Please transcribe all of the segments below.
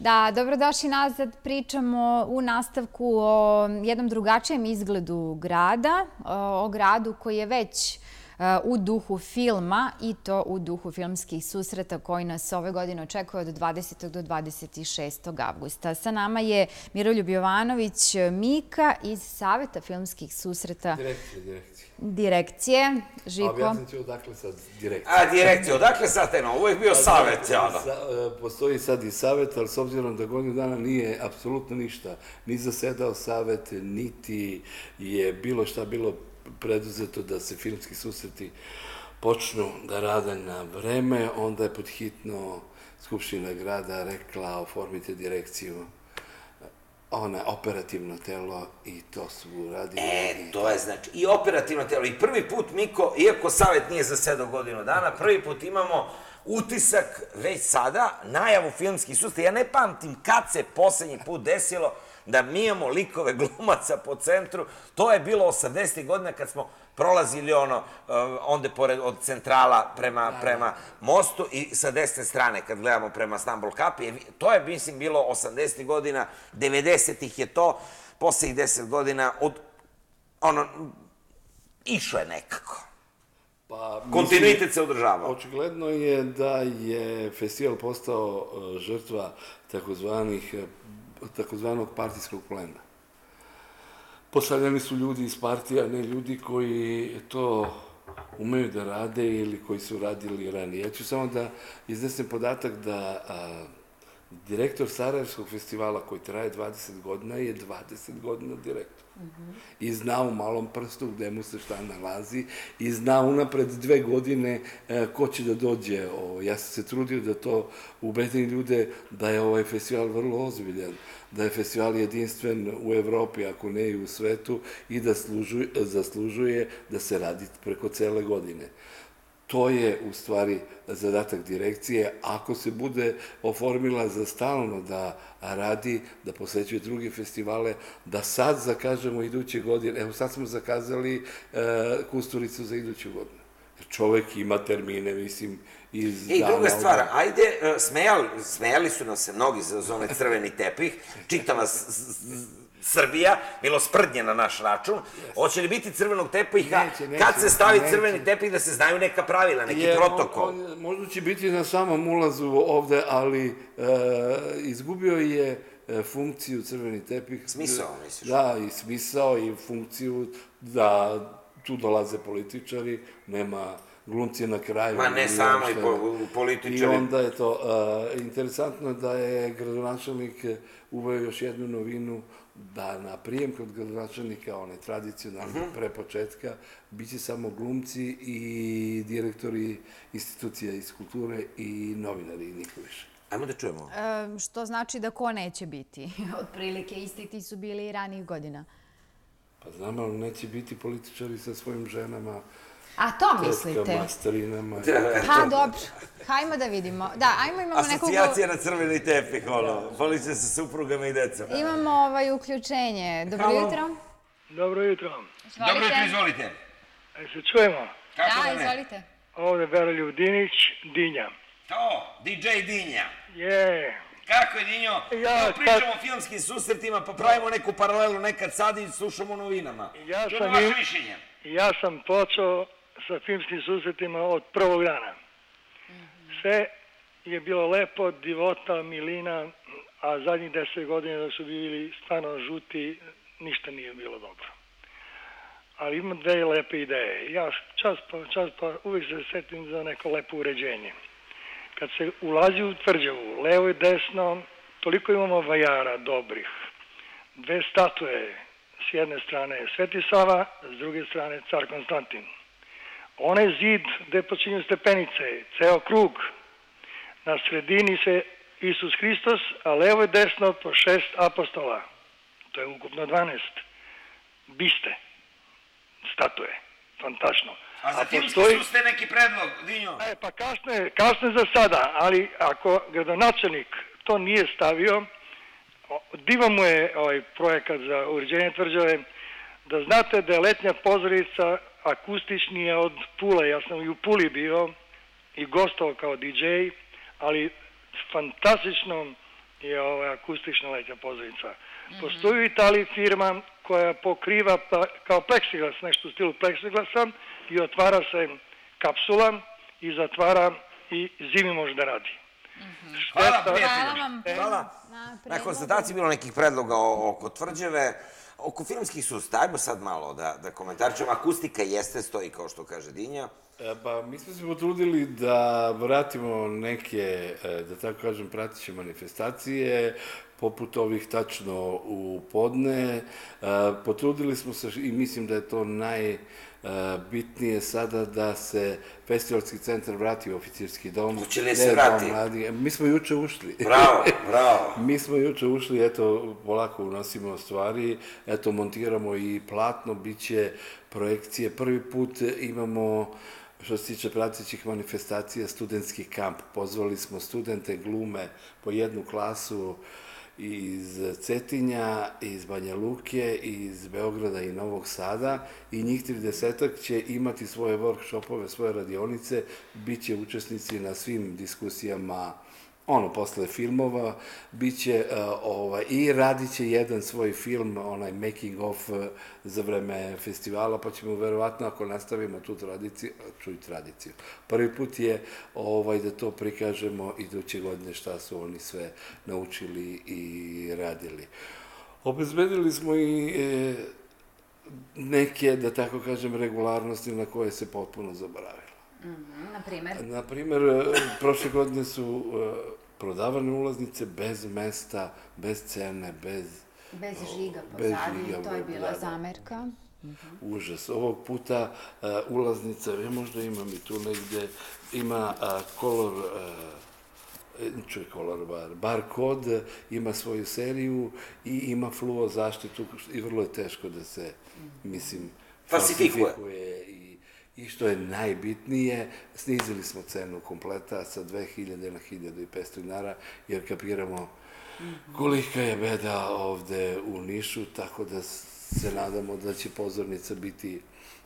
Da, dobrodošli nazad. Pričamo u nastavku o jednom drugačijem izgledu grada, o gradu koji je već u duhu filma i to u duhu filmskih susreta koji nas ove godine očekuje od 20. do 26. avgusta. Sa nama je Miroljub Jovanović Mika iz Saveta filmskih susreta. Direkcije, direkcije. Direkcije. Žiko. Objasnit ću odakle sad direkcija. A, direkcija, odakle sad tema? Uvijek bio savet, ja da. E, postoji sad i savet, ali s obzirom da godinu dana nije apsolutno ništa, ni zasedao savet, niti je bilo šta bilo preduzeto da se filmski susreti počnu da rade na vreme, onda je podhitno Skupština grada rekla oformite direkciju ona operativno telo i to su uradili. E, to je znači i operativno telo. I prvi put, Miko, iako Savet nije za sedam godinu dana, prvi put imamo utisak već sada, najavu filmskih susta. Ja ne pamtim kad se poslednji put desilo da mi imamo likove glumaca po centru. To je bilo 80. godina kad smo prolazili ono, uh, onda pored od centrala prema, prema mostu i sa desne strane kad gledamo prema Stambul Kapi. To je, mislim, bilo 80. godina, 90-ih je to, poslednjih 10 godina od, ono, išlo je nekako. Pa, Kontinuitet se održavao. Očigledno je da je festival postao uh, žrtva takozvanih takozvanog partijskog plena. Postavljeni su ljudi iz partija, ne ljudi koji to umeju da rade ili koji su radili ranije. Ja ću samo da iznesem podatak da a, direktor Sarajevskog festivala koji traje 20 godina je 20 godina direktor. Mm -hmm. I zna u malom prstu gde mu se šta nalazi i zna unapred dve godine e, ko će da dođe. O, ja sam se trudio da to ubedim ljude da je ovaj festival vrlo ozbiljan, da je festival jedinstven u Evropi, ako ne i u svetu, i da služuje, zaslužuje da se radi preko cele godine to je u stvari zadatak direkcije. Ako se bude oformila za stalno da radi, da posećuje druge festivale, da sad zakažemo iduće godine, evo sad smo zakazali e, Kusturicu za iduću godinu. Čovek ima termine, mislim, iz... I druga stvar, ajde, e, smejali, smejali su nas se mnogi za zone crveni tepih, čitava Srbija, bilo sprdnje na naš račun. Hoće li biti crvenog tepiha? Neće, neće, Kad se stavi neće. crveni tepih da se znaju neka pravila, neki Je, protokol? On, on, možda će biti na samom ulazu ovde, ali e, izgubio je e, funkciju crveni tepih. Smisao, misliš? Da, i smisao i funkciju da tu dolaze političari, nema glumci na kraju. Ma ne samo i po, političari. I onda je to uh, interesantno da je gradonačelnik uveo još jednu novinu da na prijem kod gradonačelnika, one tradicionalne, uh mhm. -huh. pre početka, biće samo glumci i direktori institucija iz kulture i novinari i niko više. Ajmo da čujemo. E, što znači da ko neće biti? Otprilike isti ti su bili i ranijih godina. Pa znam, ali neće biti političari sa svojim ženama, A to mislite? Tetkama, starinama. Pa dobro, hajmo da vidimo. Da, ajmo imamo nekog... Asocijacija na crveni tepih, ono, policija sa suprugama i decom. Imamo ovaj uključenje. Dobro Halo. jutro. Dobro jutro. Izvolite. Dobro jutro, izvolite. E se čujemo? Kako da, da izvolite. Ovde Veroljub Dinić, Dinja. To, DJ Dinja. Je. Kako je, Dinjo? Ja, Evo, pričamo o filmskim susretima, pa pravimo neku paralelu nekad sad i slušamo novinama. Ja sam Čujemo vaše mišljenje. Ja sam počeo sa filmskim susretima od prvog dana. Sve je bilo lepo, divota, milina, a zadnjih deset godina da su bili stvarno žuti, ništa nije bilo dobro. Ali ima dve lepe ideje. Ja čas pa, čas pa uvijek se setim za neko lepo uređenje. Kad se ulazi u tvrđavu, levo i desno, toliko imamo vajara dobrih. Dve statue, s jedne strane Sveti Sava, s druge strane car Konstantin onaj zid gde počinju stepenice, ceo krug, na sredini se Isus Hristos, a levo i desno po šest apostola. To je ukupno 12. Biste, statue, fantastično. A za filmski postoji... ste neki predlog, Dinjo? E, pa kasno je, kasno je za sada, ali ako gradonačelnik to nije stavio, divan mu je ovaj projekat za uređenje tvrđave, da znate da je letnja pozorica akustičnije od Pule. Ja sam i u Puli bio i gostovao kao DJ, ali fantastično je ova akustična letnja pozornica. Postoji u Italiji firma koja pokriva pa, kao pleksiglas, nešto u stilu pleksiglasa i otvara se kapsula i zatvara i zimi može da radi. Hvala, Šteta- prijatelju. Hvala vam. Hvala. Na konstataciji bilo nekih predloga o- oko tvrđave, oko filmskih susta. Ajmo sad malo da, da komentaričemo. Akustika jeste stoji, kao što kaže Dinja. E, Pa mi smo se potrudili da vratimo neke, e, da tako kažem, pratiće manifestacije, poput ovih tačno u podne. E, Potrudili smo se i mislim da je to najbitnije sada da se festivalski centar vrati u oficirski dom. Hoće li gde se vrati? mladih. Mi smo juče ušli. Bravo, bravo. Mi smo juče ušli, eto, polako unosimo stvari, eto, montiramo i platno, bit će projekcije. Prvi put imamo, što se tiče pratećih manifestacija, studentski kamp. Pozvali smo studente glume po jednu klasu iz Cetinja, iz Banja Luke, iz Beograda i Novog Sada i njih 30 će imati svoje workshopove, svoje radionice, bit će učesnici na svim diskusijama ono, posle filmova, bit će, uh, ovaj, i radit će jedan svoj film, onaj making of uh, za vreme festivala, pa ćemo verovatno, ako nastavimo tu tradiciju, čuj tradiciju, prvi put je ovaj, da to prikažemo iduće godine šta su oni sve naučili i radili. Obezbedili smo i e, neke, da tako kažem, regularnosti na koje se potpuno zaboravilo. Na primer. Na primer, e, prošle godine su e, prodavane ulaznice bez mesta, bez cene, bez Bez žiga žiga, to je bila da, da. zamerka. užas. Ovog puta uh, ulaznica, ja možda imam i tu negde, ima uh, kolor, uh, čuj kolor bar, bar kod, ima svoju seriju i ima fluo zaštitu i vrlo je teško da se, mislim, Falsifikuje. falsifikuje i I što je najbitnije, snizili smo cenu kompleta sa 2000 na 1500 dinara, jer kapiramo kolika je beda ovde u Nišu, tako da se nadamo da će pozornica biti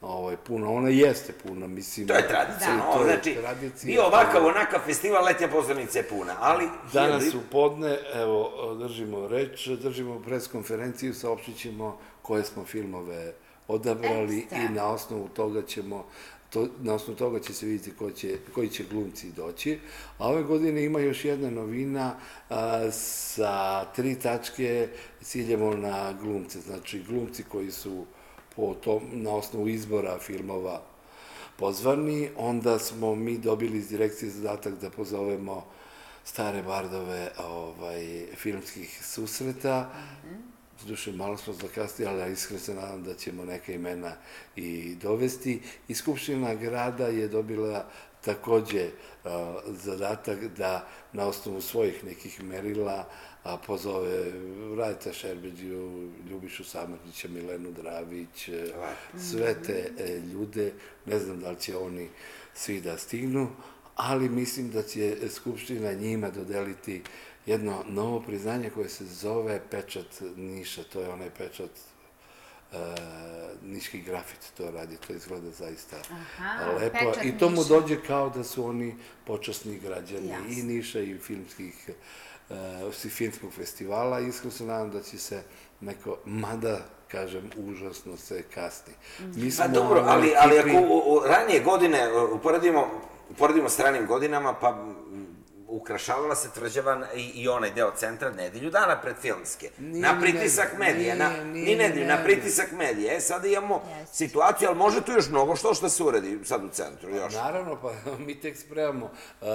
ovaj, puna. Ona jeste puna, mislim. To je tradicija, Da. To je znači, tradicija, bio ovakav, onakav festival, letnja pozornica je puna, ali... Danas u podne, evo, držimo reč, držimo preskonferenciju, saopštit ćemo koje smo filmove odabrali Ekstra. i na osnovu toga ćemo to, na osnovu toga će se vidjeti ko će, koji će glumci doći. A ove godine ima još jedna novina a, sa tri tačke ciljemo na glumce. Znači, glumci koji su po tom, na osnovu izbora filmova pozvani, onda smo mi dobili iz direkcije zadatak da pozovemo stare bardove ovaj, filmskih susreta. Zduše, malo smo zakasnili, ali ja iskreno se nadam da ćemo neka imena i dovesti. I Skupština grada je dobila takođe a, zadatak da na osnovu svojih nekih merila a, pozove Rajta Šerbeđiju, Ljubišu Samrdića, Milenu Dravić, e, sve te e, ljude. Ne znam da li će oni svi da stignu, ali mislim da će Skupština njima dodeliti jedno novo priznanje koje se zove pečat Niša, to je onaj pečat e, niški grafit to radi, to izgleda zaista Aha, lepo i to mu dođe kao da su oni počasni građani Jasno. i Niša i filmskih uh, filmskog festivala. Iskreno se nadam da će se neko, mada, kažem, užasno se kasni. Mi Pa dobro, u ali, ali ekipi- ako u, u ranije godine uh, uporedimo, uporedimo s ranim godinama, pa mm, ukrašavala se tvrđava i, i onaj deo centra nedelju dana pred filmske. Nije na pritisak nedelju, medija, na, nije, nije ni nedelju, na pritisak medija. E, sada imamo Jeste. situaciju, ali može tu još mnogo što što se uredi sad u centru, još. Naravno, pa mi tek spremamo. E,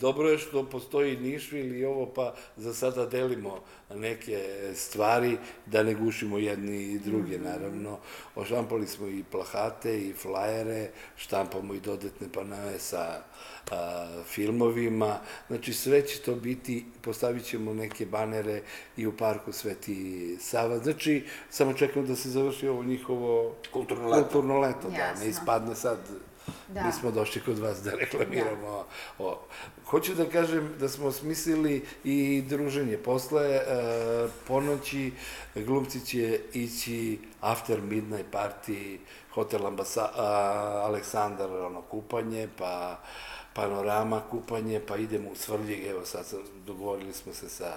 Dobro je što postoji Nišvil i ovo, pa za sada delimo neke stvari, da ne gušimo jedni i druge, naravno. Oštampali smo i plahate i flajere, štampamo i dodatne panave sa a, filmovima. Znači, sve će to biti, postavit ćemo neke banere i u parku Sveti Sava. Znači, samo čekamo da se završi ovo njihovo Kulturno leto. kulturno leto, da, ne ispadne sad Da. mi smo došli kod vas da reklamiramo. O, hoću da kažem da smo smislili i druženje. Posle e, ponoći glumci će ići after midnight party, hotel Ambasa, a, Aleksandar, ono, kupanje, pa panorama, kupanje, pa idemo u Svrljig, evo sad sam, dogovorili smo se sa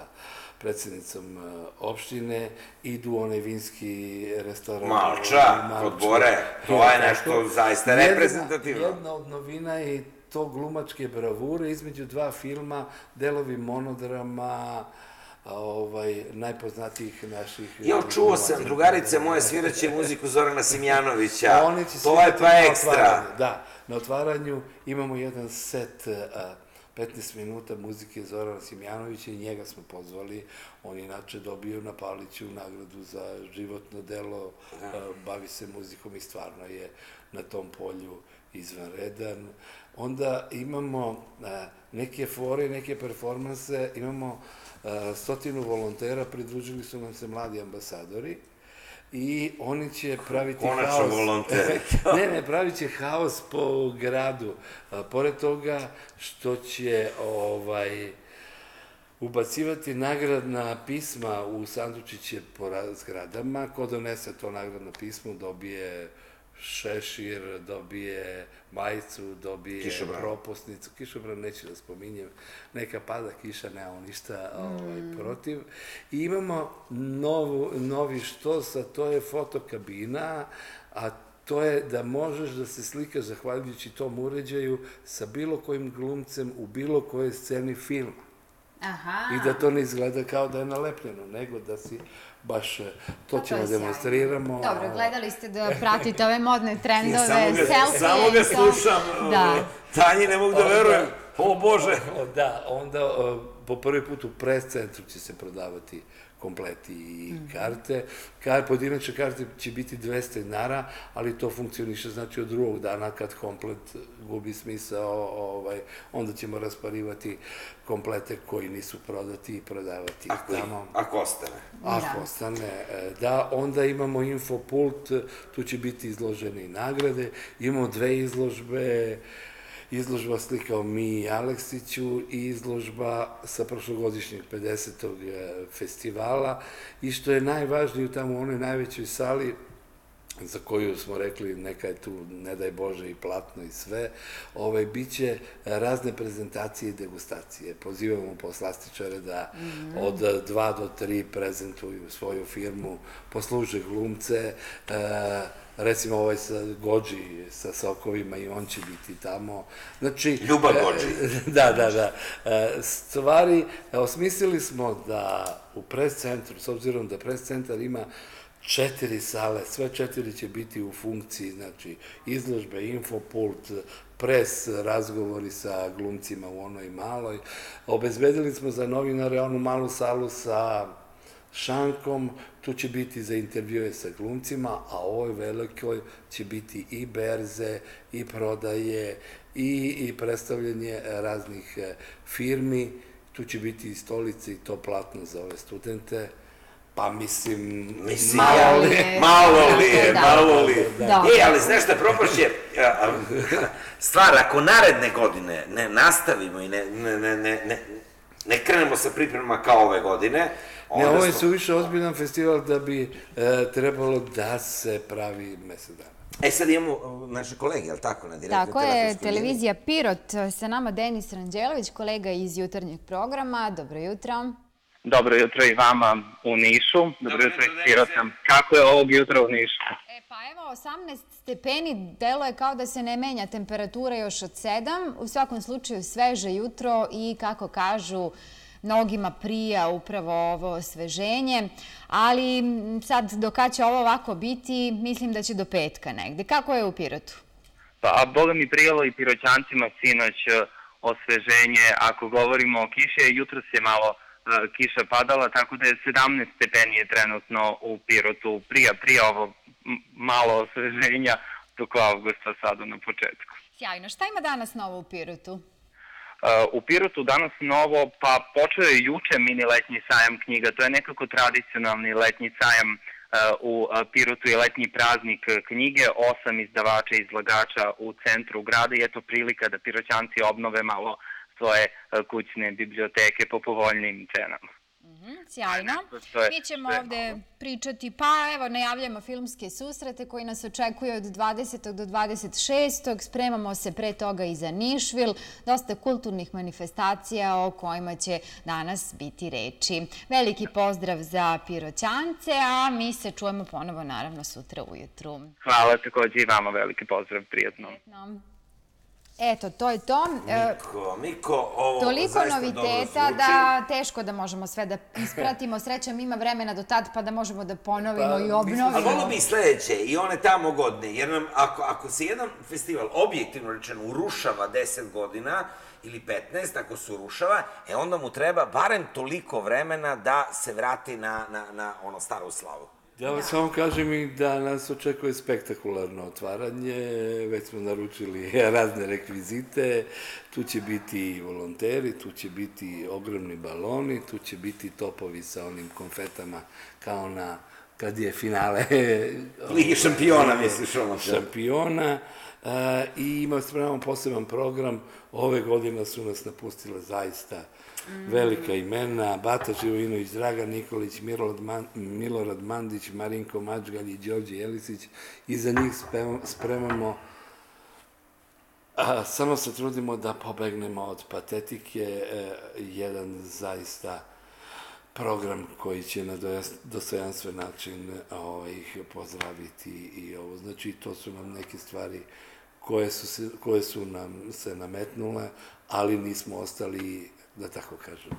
predsjednicom e, opštine, idu onaj vinski restoran. Malča, kod Bore, to je nešto zaista reprezentativno. Jedna od novina je to glumačke bravure između dva filma, delovi monodrama, ovaj, najpoznatijih naših... Jo, čuo sam, drugarice moje sviraće muziku Zorana Simjanovića. Oni će to je pa ekstra. Da, na otvaranju imamo jedan set a, 15 minuta muzike Zorana Simjanovića i njega smo pozvali. On inače dobio na Paliću nagradu za životno delo, a, bavi se muzikom i stvarno je na tom polju izvanredan. Onda imamo a, neke fore, neke performanse, imamo stotinu volontera, pridružili su nam se mladi ambasadori i oni će praviti Konačno haos. volonteri. ne, ne, pravit će haos po gradu. A, pored toga što će ovaj, ubacivati nagradna pisma u sandučiće po zgradama. Ko donese to nagradno pismo dobije šešir, dobije majicu, dobije Kišobran. propusnicu, kišobran neću da spominjem, neka pada kiša, nemamo ništa ovaj, protiv. I imamo novu, novi štos, a to je fotokabina, a to je da možeš da se slikaš zahvaljujući tom uređaju sa bilo kojim glumcem u bilo kojoj sceni filma. Aha. I da to ne izgleda kao da je nalepljeno, nego da si baš, e, to Pa ćemo sjajno. demonstriramo. Dobro, gledali ste da pratite ove modne trendove, selfie samo ga to. slušam. Da. Tanji ne mogu da verujem. O Bože. Da, onda po prvi put u pres centru će se prodavati kompleti i karte. Kar, pojedinačne karte će biti 200 dinara, ali to funkcioniše znači od drugog dana kad komplet gubi smisao, ovaj, onda ćemo rasparivati komplete koji nisu prodati i prodavati ih Ako, tamo. ako ostane. Ako Da. ostane, e, da, onda imamo infopult, tu će biti izložene i nagrade, imamo dve izložbe, izložba slikao mi i Aleksiću i izložba sa prošlogodišnjeg 50. e, festivala i što je najvažnije tamo u onoj najvećoj sali, za koju smo rekli neka je tu, ne daj Bože, i platno i sve, ovaj, bit će razne prezentacije i degustacije. Pozivamo poslastičare da od dva do tri prezentuju svoju firmu, posluže glumce, e, recimo ovaj sa Gođi, sa sokovima i on će biti tamo. Znači, Ljuba e, Godži. da, da, da. E, Stvari, e, osmislili smo da u pres centru, s obzirom da pres centar ima četiri sale, sve četiri će biti u funkciji, znači izložbe, infopult, pres, razgovori sa glumcima u onoj maloj. Obezbedili smo za novinare onu malu salu sa šankom, tu će biti za intervjue sa glumcima, a ovoj velikoj će biti i berze, i prodaje, i, i predstavljanje raznih e, firmi, tu će biti i stolice i to platno za ove studente, pa mislim, Mislim, malo ja- li je. Malo li je, Da. malo li je. Da. E, ali znaš šta, propašće, stvar, ako naredne godine ne nastavimo i ne, ne, ne, ne, ne, ne krenemo sa pripremama kao ove godine, Ne, ovo je smo- suviše ozbiljan festival da bi e, trebalo da se pravi mesec dana. E sad imamo uh, naše kolege, je li tako, na direktnoj Tako je, televizija Pirot, sa nama Denis Ranđelović, kolega iz jutarnjeg programa. Dobro jutro. Dobro jutro i vama u Nišu. Dobro, Dobro jutro jutro, iz Pirota. Kako je ovog jutra u Nišu? E pa evo, 18 stepeni, deluje kao da se ne menja temperatura još od 7. U svakom slučaju sveže jutro i kako kažu, mnogima prija upravo ovo osveženje, ali sad do kad će ovo ovako biti, mislim da će do petka negde. Kako je u Pirotu? Pa, Boga mi prijelo i piroćancima sinoć e, osveženje. Ako govorimo o kiši, jutro se malo e, kiša padala, tako da je 17 stepeni je trenutno u Pirotu. Prija, prija ovo malo osveženja toko avgusta sada na početku. Sjajno. Šta ima danas novo u Pirotu? Uh, U Pirotu danas novo, pa počeo je juče mini letnji sajam knjiga. To je nekako tradicionalni letnji sajam uh, u uh, Pirotu i letnji praznik knjige. Osam izdavača i izlagača u centru grada i eto prilika da piroćanci obnove malo svoje kućne biblioteke po povoljnim cenama. Sjajno. To je Mi ćemo ovde pričati, pa evo, najavljamo filmske susrete koji nas očekuju od 20. do 26. Spremamo se pre toga i za Nišvil. Dosta kulturnih manifestacija o kojima će danas biti reči. Veliki pozdrav za Piroćance, a mi se čujemo ponovo naravno sutra ujutru. Hvala takođe i vama, veliki pozdrav, prijatno. Eto, to je to. E, Miko, Miko, ovo Toliko noviteta da teško da možemo sve da ispratimo. Srećam ima vremena do tad pa da možemo da ponovimo Pa, i mislim, Ali obnovimo. volio bi i sledeće, i one tamo godine, jer nam, ako, ako se jedan festival, objektivno rečeno, urušava 10 godina, ili 15, ako se urušava, e onda mu treba barem toliko vremena da se vrati na, na, na ono staru slavu. Ja vam samo kažem i da nas očekuje spektakularno otvaranje, već smo naručili razne rekvizite, tu će biti volonteri, tu će biti ogromni baloni, tu će biti topovi sa onim konfetama kao na kad je finale Lige šampiona, misliš, ono što? šampiona i ima spremamo poseban program. Ove godine su nas napustile zaista velika imena, Bata Živojinović, Dragan Nikolić, Milorad, Man, Milorad Mandić, Marinko Mačgalj i Đorđe Jelisić i za njih spremamo, a, samo se trudimo da pobegnemo od patetike, e, jedan zaista program koji će na dostojanstven način ovaj, ih pozdraviti i ovo. Znači, to su nam neke stvari koje su, se, koje su nam se nametnule, ali nismo ostali, da tako kažem.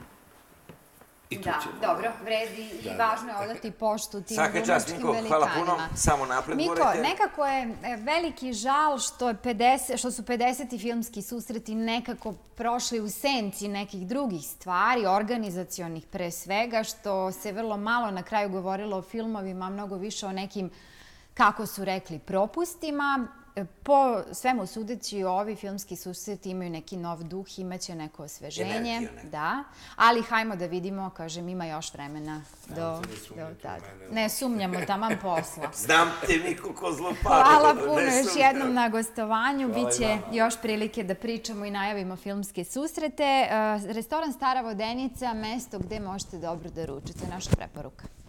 I Da, ćemo. dobro, vredi i Da, da. važno je odati poštu tim Svaka čast, Niko, hvala puno. Samo napred Miko, morate. nekako je e, veliki žal što, je 50, što su 50. filmski susreti nekako prošli u senci nekih drugih stvari, organizacionih pre svega, što se vrlo malo na kraju govorilo o filmovima, a mnogo više o nekim, kako su rekli, propustima. Po svemu sudeći, ovi filmski susreti imaju neki nov duh, imaće neko osveženje. Energiju neku. Da, ali hajmo da vidimo, kažem, ima još vremena do, ne do sumnjate u tada. mene. Ne sumnjamo, taman posla. Znam te, Niko, ko zlopada. Hvala ne puno još jednom na gostovanju. Hvala Biće još prilike da pričamo i najavimo filmske susrete. E, Restoran Stara Vodenica, mesto gde možete dobro da ručate. Naša preporuka.